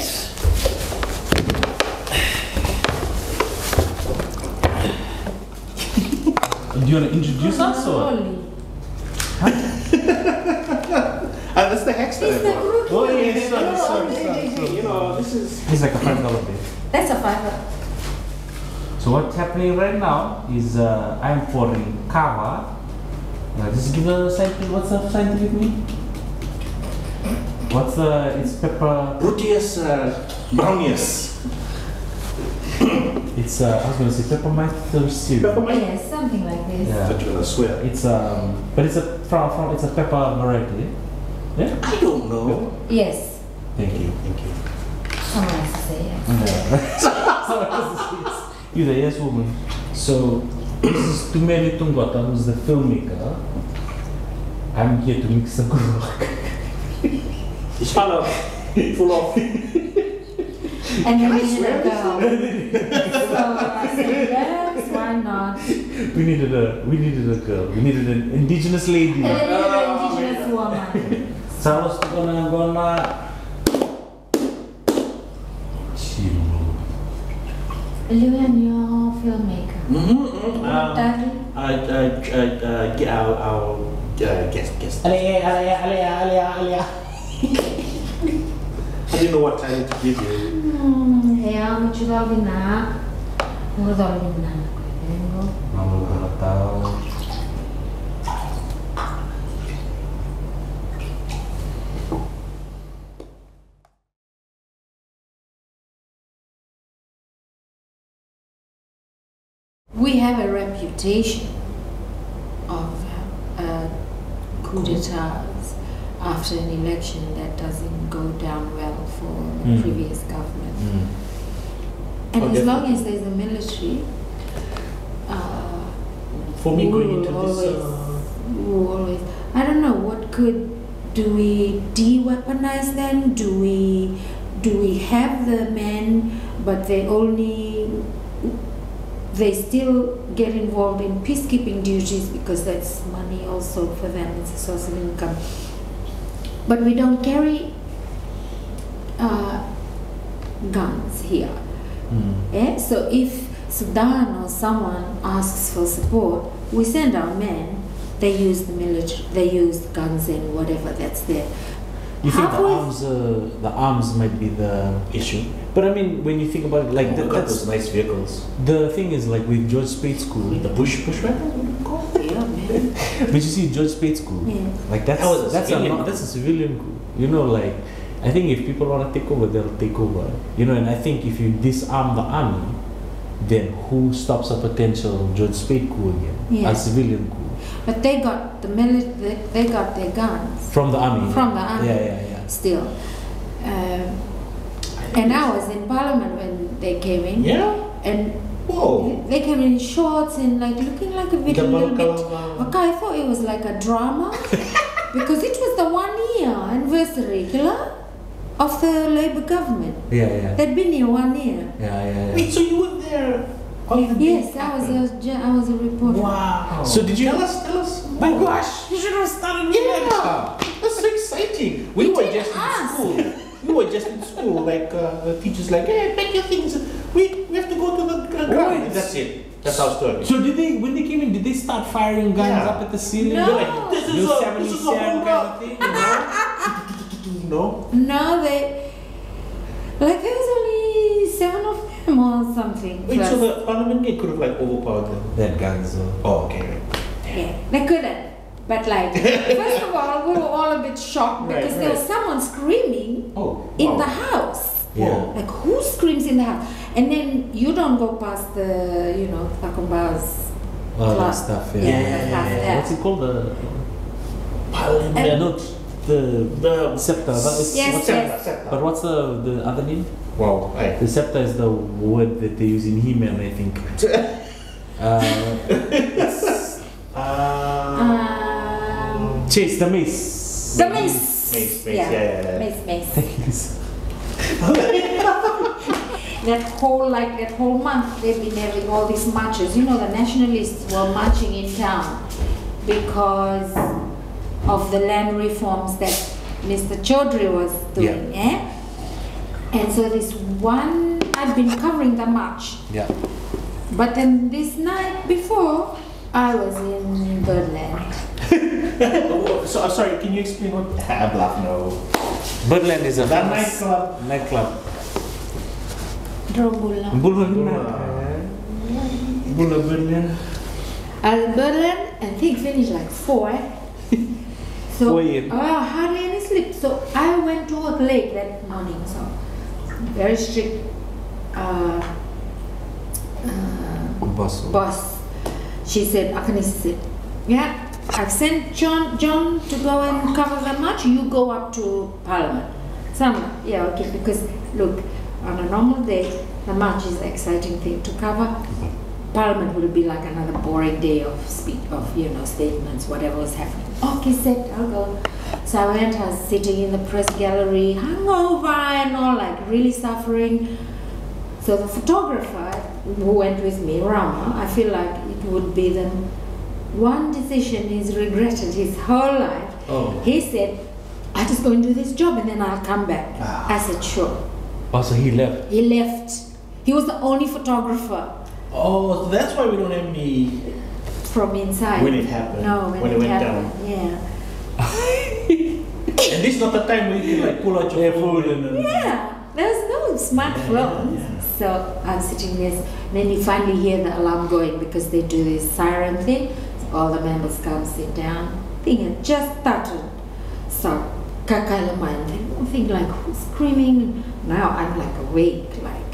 Alright. Do you want to introduce us or? Slowly. Ah, that's the hex that It's the bought. group. Oh, yeah, here. yeah, sorry, No, sorry, hey, sorry, hey, hey, sorry. You know, this is. It's like a five dollar bill. That's a fiver. So what's happening right now is uh, I'm pouring kava. Uh, just give a scientific, what's the scientific name? What's the, it's pepper, Rutius uh, brownius. it's, uh, I was gonna say peppermint syrup. Peppermint? Yes, something like this. Yeah. But you're swear. It's um, but it's a from, from it's a pepper variety. Yeah. I don't know. Yes. Thank you. Thank you. Someone has to say it. You're the yes woman. So this is Tumeli Tuqota, who's the filmmaker. I'm here to mix the guruk. It's kind of full of. And then I we need swear a girl. so I said, yes, why not? We needed a we needed a girl. We needed an indigenous lady. And then we need an Oh, indigenous woman. So I was gonna gonna. Chill. Luan, you're filmmaker. Mm-hmm. Um, Daddy? I, I, I, uh, get our, our uh, guest, guest. Alia, alia, alia, alia, alia. I didn't know what title to give you. Hmm, ya, mucho na. Muro dali na. Vengo. Malu gonna tahu. We have a reputation of uh, coup d'etats after an election that doesn't go down well for the Mm. previous government. Hmm. And Oh, as long as there's a military, uh, For me, going into always, this. Uh, always, I don't know, what could, do we de-weaponize them? Do we, do we have the men, but they only, they still get involved in peacekeeping duties because that's money also for them, it's a source of income. But we don't carry uh, guns here. Eh? So if Sudan or someone asks for support, we send our men. They use the military. They use guns and whatever that's there. You think the arms, uh, the arms might be the issue? But I mean, when you think about it, like oh, that, look those nice vehicles. the thing is like with George Speight School. The bush push rifle? you? Yeah, man. But you see, George Speight School, Yeah. like that's That was a that's civilian a coup. that's a civilian coup. You know, like I think if people want to take over, they'll take over. You know, and I think if you disarm the army, then who stops a potential George Speight coup again? Yeah. A civilian coup But they got the mili- they, they got their guns from the army. from the army. Yeah, yeah, yeah. Still. Um, and I was in Parliament when they came in. Yeah? And Whoa. they came in shorts and like looking like a bit, a little bit. Okay, I thought it was like a drama because it was the one year anniversary killer of the Labour government. Yeah, yeah. They'd been here one year. Yeah, yeah, yeah. Wait, so you were there on the Yes, I was happened? a, was a reporter. Wow. So did you- tell us? Tell us. My gosh, you should have started me next time. Yeah, that's so exciting. We You were just ask. in school. We were just in school. Like uh, the teachers, like, hey, pack your things. We we have to go to the uh, ground. Wait. That's it. That's our story. So did they when they came in? Did they start firing guns Yeah. up at the ceiling? No. They're like, this is a this is a 77 whole kind of thing, you know? No. No, they like there was only seven of them or something. Wait, plus. so the parliament gate could have like overpowered them. They had guns. though. Oh, okay. right. Yeah, they couldn't. But like, first of all, we were all a bit shocked Right, because there was someone screaming Oh, in wow. the house. Yeah. Like, who screams in the house? And then you don't go past the, you know, Takumbas. All that Club. stuff. Yeah. Yeah, yeah, yeah, yeah. yeah. What's it called? The Parliament. And- yeah, not the The scepter. That is, Yes, what's yes. that? But what's the the other name? Wow. Right. The scepter is the word that they use in He-Man, I think. Uh, it's Um, Um, Chase the mace. the mace. Mace, mace, yeah, yeah, yeah. Mace, mace. Thank you. that whole like that whole month they've been having all these marches. You know, the nationalists were marching in town because of the land reforms that Mr. Chaudhry was doing. Eh? And so this one, I've been covering the march. Yeah. But then this night before, I was in Birdland. Oh, so, uh, sorry, can you explain what? Bluff, no. Birdland is a That nightclub. nightclub. Dromula. Bulan. Bula Birdland. I was in Birdland and thing finished like four. eh? so, 4 a.m.. Oh, hardly any sleep. So I went to work late that morning. So very strict uh, uh, Boss. boss. She said, Akane said, yeah, I've sent John John to go and cover the march. You go up to Parliament. So yeah, okay, because look, on a normal day, the march is an exciting thing to cover. Parliament will be like another boring day of speak of you know statements, whatever was happening. Okay, said I'll go. So I went. I was sitting in the press gallery, hungover and all, like really suffering. So the photographer who went with me, Rama, I feel like it would be the one decision he's regretted his whole life. Oh. He said, I just go and do this job and then I'll come back. Ah. I said, sure. Also, he left. He left. He was the only photographer Oh, so that's why we don't have any. from inside. When it happened, No, when, when it, it went happened. Yeah. And this is not the time when you can like pull out your Yeah, phone phone and. Yeah, there's no smartphones. Yeah, yeah, So I'm sitting there, then you finally hear the alarm going because they do this siren thing. So all the members come sit down. Thing had just started. So Kakalaman, then think like who's screaming? Now I'm like awake, like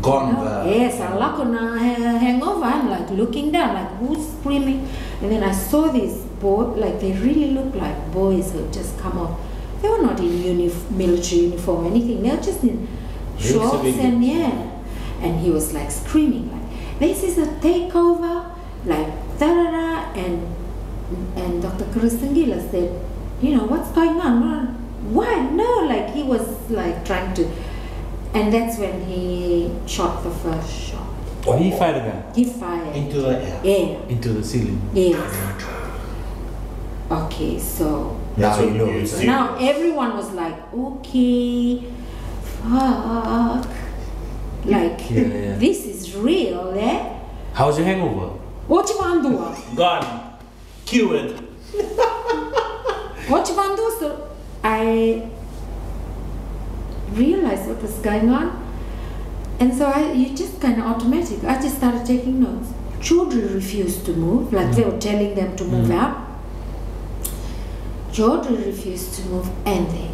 Gone. know, yes, I like on a ha- hangover. I'm like looking down, like who's screaming? And then I saw these boys, like they really look like boys who just come off. They were not in uni- military uniform or anything. They were just in shorts and yeah. And he was like screaming, like this is a takeover, like da da da. And and Dr. Kurisaqila said, you know what's going on? What? Why? No, like he was like trying to. And that's when he shot the first shot. Oh, he fired a gun He fired. Into the air. Yeah, into the ceiling. yes. Okay, so That's Now when you know knew it's it's now everyone was like, okay, fuck. Like, Yeah, yeah. this is real, eh? How's your hangover? What you want to do? Gone. Cured. What you want to do? So I realized what was going on. And so I, you just kind of automatic. I just started taking notes. Chaudhry refused to move, like they were telling them to move Mm. out. Chaudhry refused to move, and they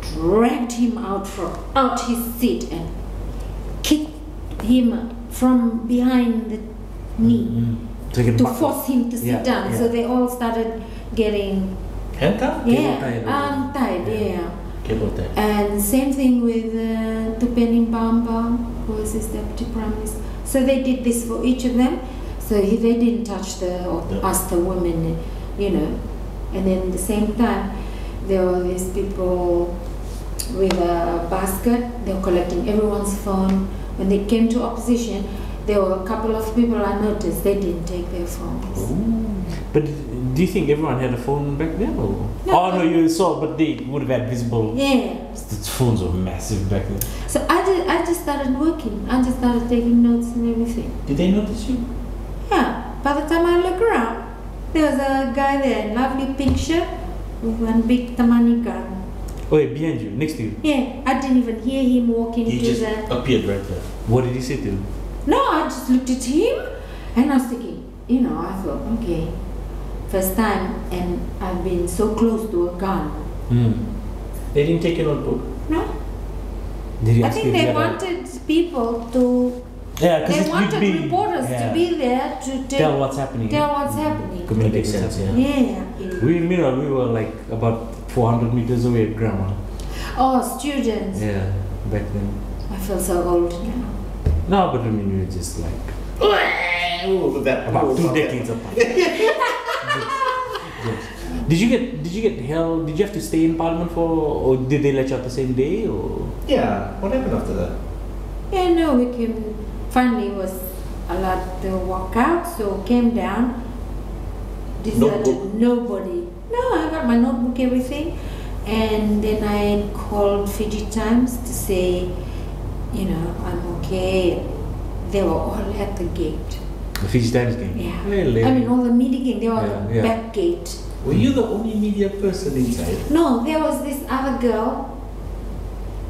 dragged him out from out his seat and kicked him from behind the knee Mm. So to force him to sit Yeah, down. So they all started getting Handcuff? Cable yeah, tied. untied, yeah. And same thing with uh, Tupeni Baba, who is his deputy prime minister. So they did this for each of them. So he, they didn't touch the or Yeah. ask the women, you know. And then at the same time, there were these people with a basket. They were collecting everyone's phone. When they came to opposition, there were a couple of people I noticed they didn't take their phones. But do you think everyone had a phone back then? Or? No. Oh no, you saw, but they would have had visible. Yeah. The phones were massive back then. So I just, I just started working. I just started taking notes and everything. Did they notice you? Yeah, by the time I look around, there was a guy there, lovely pink shirt with one big tamani gun. Oh, yeah, behind you, next to you. Yeah, I didn't even hear him walk into He just the. appeared right there. What did he say to you? No, I just looked at him and I was thinking, you know, I thought, okay, first time and I've been so close to a gun. Hmm. They didn't take your notebook. No, Did he I think you if you they had a- wanted people to. Yeah, because They you'd wanted be reporters yeah, to be there to tell tell, what's happening. tell what's happening. Communicate Makes what's sense, happening. Yeah. We meanwhile we were like about 400 meters away at grandma. Oh, students. Yeah, back then. I feel so old now. No, but I mean we were just like Ooh, that about two decades apart. Yes. Did you get did you get held? Did you have to stay in Parliament for, or did they let you out the same day, or? Yeah. What happened after that? Yeah, no, we came, finally was allowed to walk out, so came down, deserted Notebook? nobody. No, I got my notebook, everything. and then I called Fiji Times to say, you know, I'm okay. They were all at the gate. The Fiji Times game. Yeah. Really? I mean, all the media gang, they were Yeah, at the yeah. back gate. Were you the only media person inside? No, there was this other girl.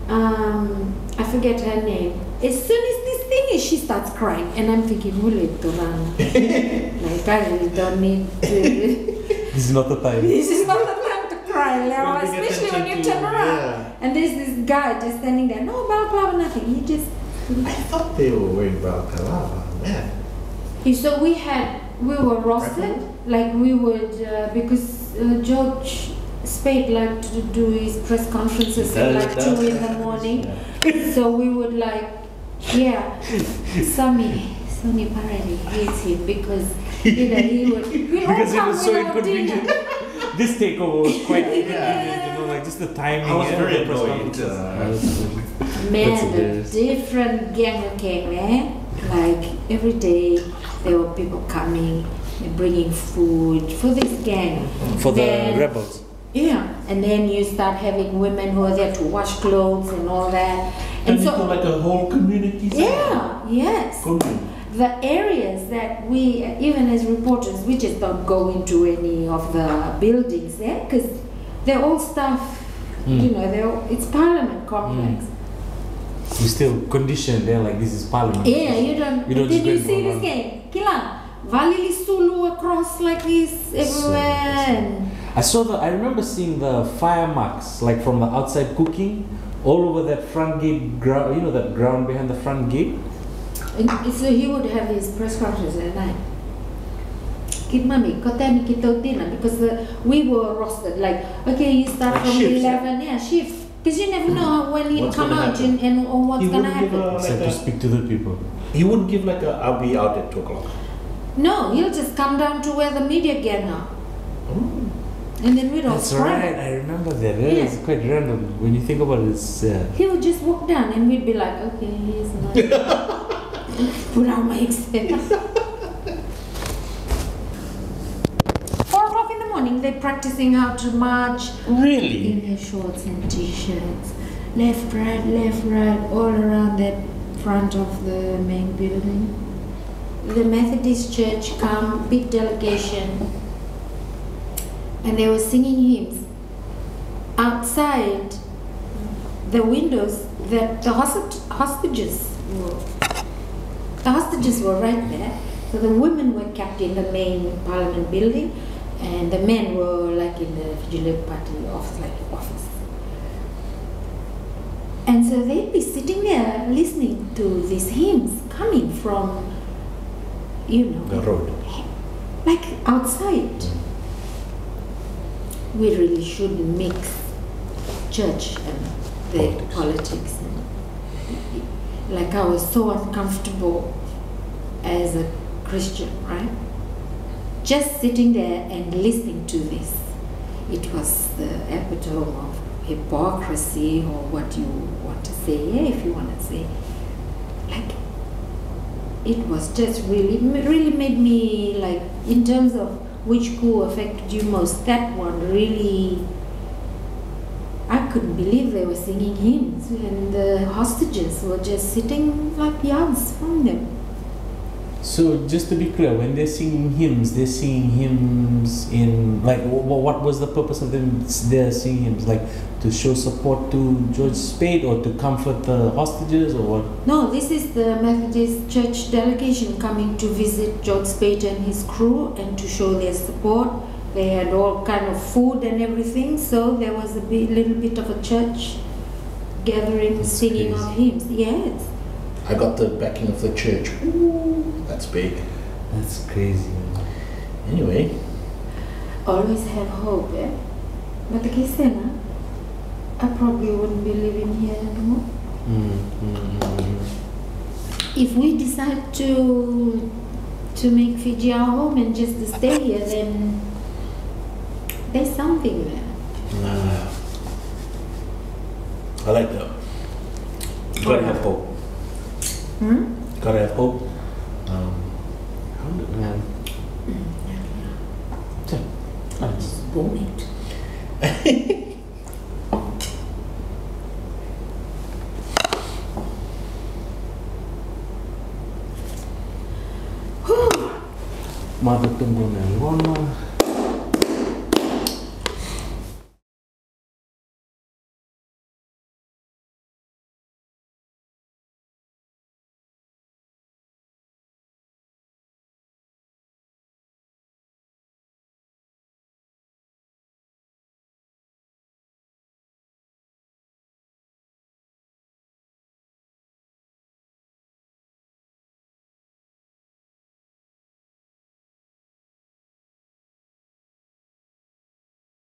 Um, I forget her name. As soon as this thing is, she starts crying, and I'm thinking, "Mule Turan." like I really don't need to. This is not the time. this is not the time to cry, Leo, especially when you turn around. yeah. And there's this guy just standing there, no blah blah nothing. He just. I thought they were wearing balaclava. Man. He- So we had, we were rostered, like we would, uh, because uh, George Speight liked to do his press conferences at like two in the morning. So we would like, yeah, Sammy, Sammy apparently hates him because, you know, he would, we all Because it was so with our dinner. inconvenient. this takeover was quite inconvenient, you know, like just the timing. I was and very the press annoyed, conferences. uh, I Man, a different gang came, eh? Like every day there were people coming, bringing food for this gang. For the rebels. Yeah, and then you start having women who are there to wash clothes and all that. And And into so, like a whole community. yeah, yes. Commune. The areas that we, even as reporters, we just don't go into any of the buildings there because they're all stuff, Mm. you know, they're, all- it's Parliament complex. We still conditioned there, like this is parliament. Yeah, you don't. You don't did you see this game? Sulu across like this everywhere. I saw the. I remember seeing the fire marks, like from the outside cooking, all over that front gate ground. You know that ground behind the front gate. And so he would have his press at night. Kid mommy, kau tell me kita dinner because uh, we were rostered like okay you start from shifts, eleven yeah shift because you never know when it What's come out happen. and, and or what's He gonna wouldn't give happen. a- Except like to speak to the people. He wouldn't give like a I'll be out at two o'clock. No, he'll just come down to where the media gang are, Oh. and then we'd all That's scram. right. I remember that. Yeah, It's quite random when you think about it. It's uh, He would just walk down, and we'd be like, okay, he's not. Put our mics there. Four o'clock in the morning, they're practicing how to march really. in their shorts and t-shirts, left, right, left, right, all around the front of the main building. The Methodist Church come, big delegation, and they were singing hymns outside the windows that the host- hostages were. The hostages were right there. So the women were kept in the main parliament building, and the men were like in the Vigilante Party office, like office. And so they'd be sitting there listening to these hymns coming from, you know, The road. like outside. Mm. We really shouldn't mix church and the Politics. politics. like I was so uncomfortable as a Christian, right? Just sitting there and listening to this. It was the epitome of hypocrisy or what you want to say, yeah, if you want to say. Like it was just really really made me like in terms of which coup affected you most that one really i couldn't believe they were singing hymns and the hostages were just sitting like yards from them So just to be clear, when they're singing hymns, they're singing hymns in like wh- wh- what was the purpose of them? They're singing hymns like to show support to George Speight or to comfort the hostages or what? no this is the methodist church delegation coming to visit george speight and his crew and to show their support they had all kind of food and everything so there was a bit, little bit of a church gathering That's singing of hymns yes I got the backing of the church. Ooh, that's big. That's crazy. Anyway, always have hope, eh? But the case then, I probably wouldn't be living here anymore. Mm, mm, mm, mm. If we decide to to make Fiji our home and just to stay here, then there's something there. uh, I like that. You gotta have hope. Hmm? Gotta have hope. um, how do, um, so, um, just mà được từng mùa này ngon mà.